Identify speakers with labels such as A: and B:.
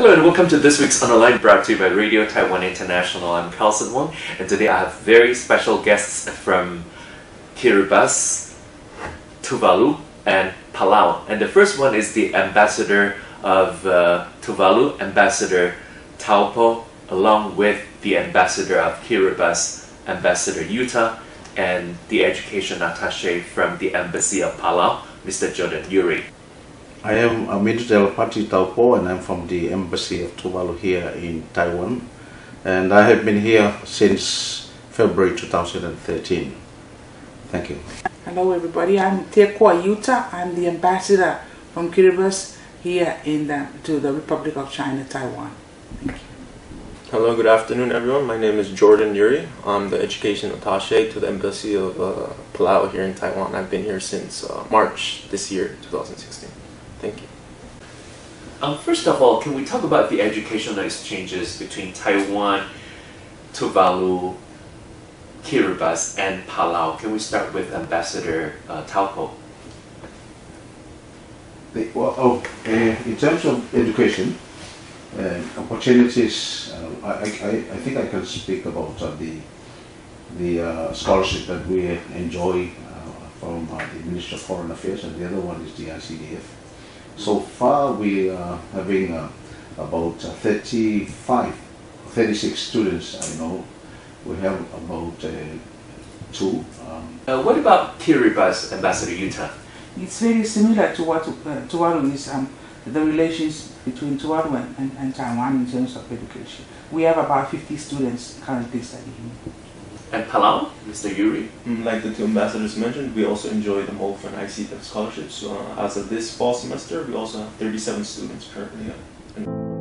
A: Hello and welcome to this week's Online brought to you by Radio Taiwan International. I'm Carlson Wong and today I have very special guests from Kiribati, Tuvalu and Palau. And the first one is the ambassador of uh, Tuvalu, Ambassador Taupo, along with the ambassador of Kiribati, Ambassador Iuta, and the education attache from the embassy of Palau, Mr. Jordan Yuri.
B: I am Amir Del Pati Taupo and I'm from the Embassy of Tuvalu here in Taiwan. And I have been here since February 2013. Thank you.
C: Hello everybody, I'm Teekoa Iuta. I'm the ambassador from Kiribati here in the, to the Republic of China, Taiwan. Thank you.
D: Hello, good afternoon everyone. My name is Jordan Yuri. I'm the education attaché to the Embassy of uh, Palau here in Taiwan. I've been here since uh, March this year, 2016. Thank you.
A: Um, first of all, can we talk about the educational exchanges between Taiwan, Tuvalu, Kiribati, and Palau? Can we start with Ambassador uh, Taupo?
B: The, well, oh, uh, in terms of education, uh, opportunities, uh, I, I, I think I can speak about uh, the, the uh, scholarship that we enjoy uh, from uh, the Ministry of Foreign Affairs, and the other one is the ICDF. So far, we are having uh, about uh, 35, 36 students, I know. We have about uh, two. Um,
A: Uh, what about Kiribati, Ambassador Iuta?
C: It's very similar to what uh, Tuvalu is, um, the relations between Tuvalu and, and, and Taiwan in terms of education. We have about 50 students currently studying.
A: And Palau, Mr. Yuri?
D: Mm, Like the two ambassadors mentioned, we also enjoy the MOF and ICDF scholarships. So, uh, as of this fall semester, we also have 37 students currently. uh,